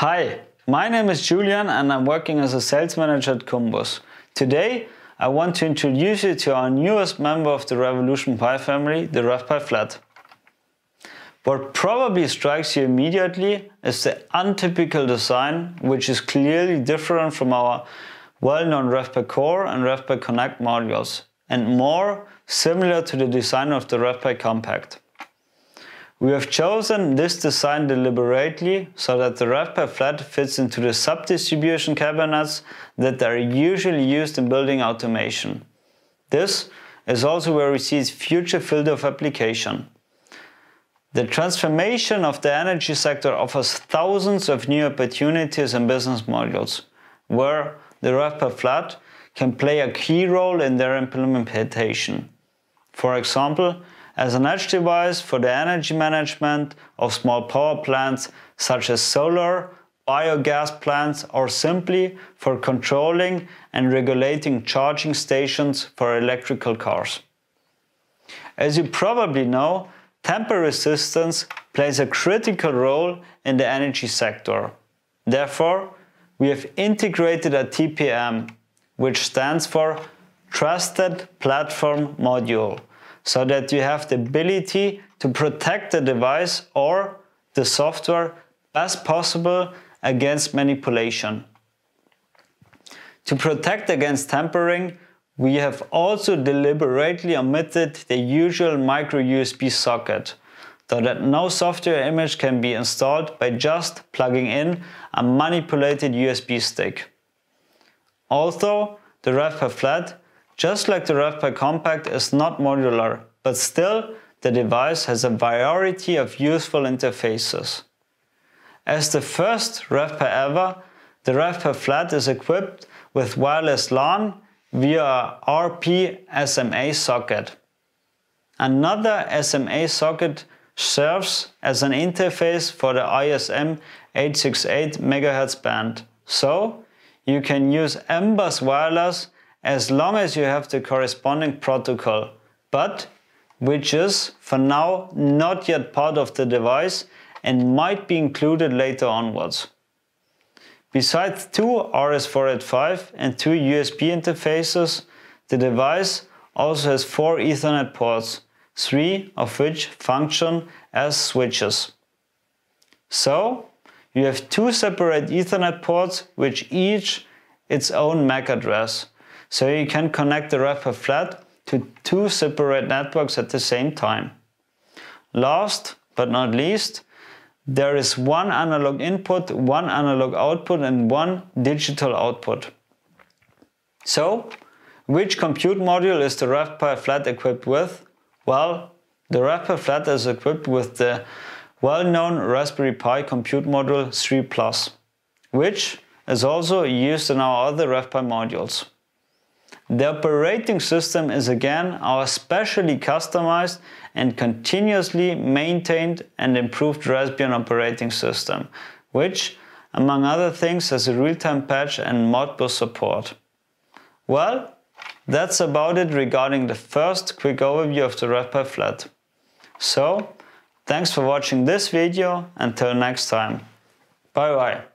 Hi, my name is Julian and I'm working as a sales manager at Kunbus. Today, I want to introduce you to our newest member of the Revolution Pi family, the RevPi Flat. What probably strikes you immediately is the untypical design, which is clearly different from our well-known RevPi Core and RevPi Connect modules, and more similar to the design of the RevPi Compact. We have chosen this design deliberately so that the RevPi Flat fits into the sub-distribution cabinets that are usually used in building automation. This is also where we see its future field of application. The transformation of the energy sector offers thousands of new opportunities and business models, where the RevPi Flat can play a key role in their implementation. For example, as an edge device for the energy management of small power plants such as solar, biogas plants or simply for controlling and regulating charging stations for electrical cars. As you probably know, tamper resistance plays a critical role in the energy sector. Therefore, we have integrated a TPM, which stands for Trusted Platform Module so that you have the ability to protect the device or the software best possible against manipulation. To protect against tampering, we have also deliberately omitted the usual micro USB socket, so that no software image can be installed by just plugging in a manipulated USB stick. Although the RevPi Flat just like the RevPi Compact is not modular, but still the device has a variety of useful interfaces. As the first RevPi ever, the RevPi Flat is equipped with wireless LAN via RP SMA socket. Another SMA socket serves as an interface for the ISM 868 MHz band. So you can use M-Bus wireless as long as you have the corresponding protocol, but which is for now not yet part of the device and might be included later onwards. Besides two RS485 and two USB interfaces, the device also has four Ethernet ports, three of which function as switches. So, you have two separate Ethernet ports which each its own MAC address, so you can connect the RevPi Flat to two separate networks at the same time. Last but not least, there is one analog input, one analog output and one digital output. So, which compute module is the RevPi Flat equipped with? Well, the RevPi Flat is equipped with the well-known Raspberry Pi compute module 3 Plus, which is also used in our other RevPi modules. The operating system is again our specially customized and continuously maintained and improved Raspbian operating system, which, among other things, has a real-time patch and Modbus support. Well, that's about it regarding the first quick overview of the RevPi Flat. So, thanks for watching this video, until next time. Bye bye.